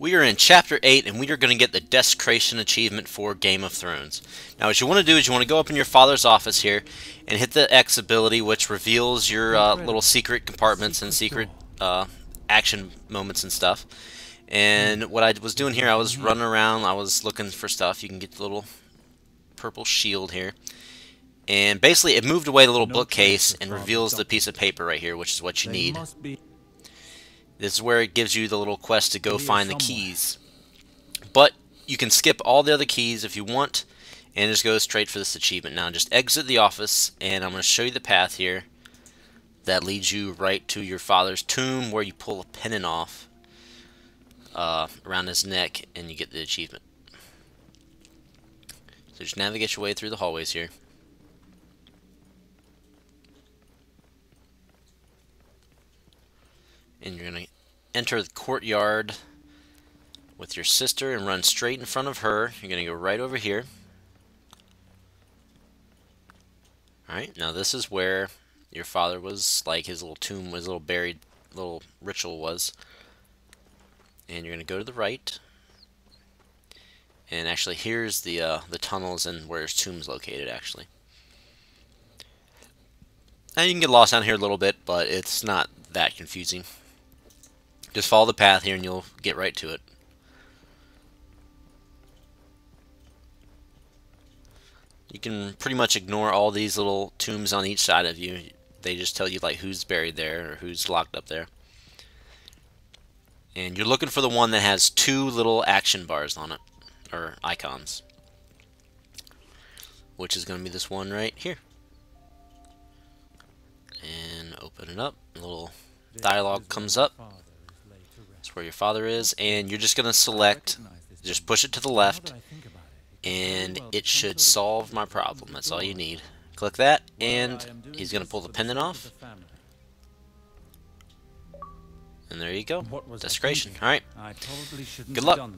we are in Chapter 8, and we are going to get the Desecration achievement for Game of Thrones. Now, what you want to do is you want to go up in your father's office here, and hit the X ability, which reveals your uh, little secret compartments and secret uh, action moments and stuff. And what I was doing here, I was running around, I was looking for stuff. You can get the little purple shield here. And basically, it moved away the little bookcase and reveals the piece of paper right here, which is what you need. This is where it gives you the little quest to go find the keys. But you can skip all the other keys if you want and just go straight for this achievement. Now just exit the office and I'm going to show you the path here that leads you right to your father's tomb where you pull a pennant off uh, around his neck and you get the achievement. So just navigate your way through the hallways here. and you're going to enter the courtyard with your sister and run straight in front of her. You're going to go right over here. Alright, now this is where your father was, like his little tomb, his little buried little ritual was. And you're going to go to the right. And actually here's the uh, the tunnels and where his tomb's located actually. And you can get lost down here a little bit, but it's not that confusing. Just follow the path here and you'll get right to it. You can pretty much ignore all these little tombs on each side of you. They just tell you like who's buried there or who's locked up there. And you're looking for the one that has two little action bars on it, or icons. Which is going to be this one right here. And open it up. A little dialogue comes up where your father is, and you're just going to select, just push it to the left, and it should solve my problem. That's all you need. Click that, and he's going to pull the pendant off. And there you go. Desecration. Alright. Good luck.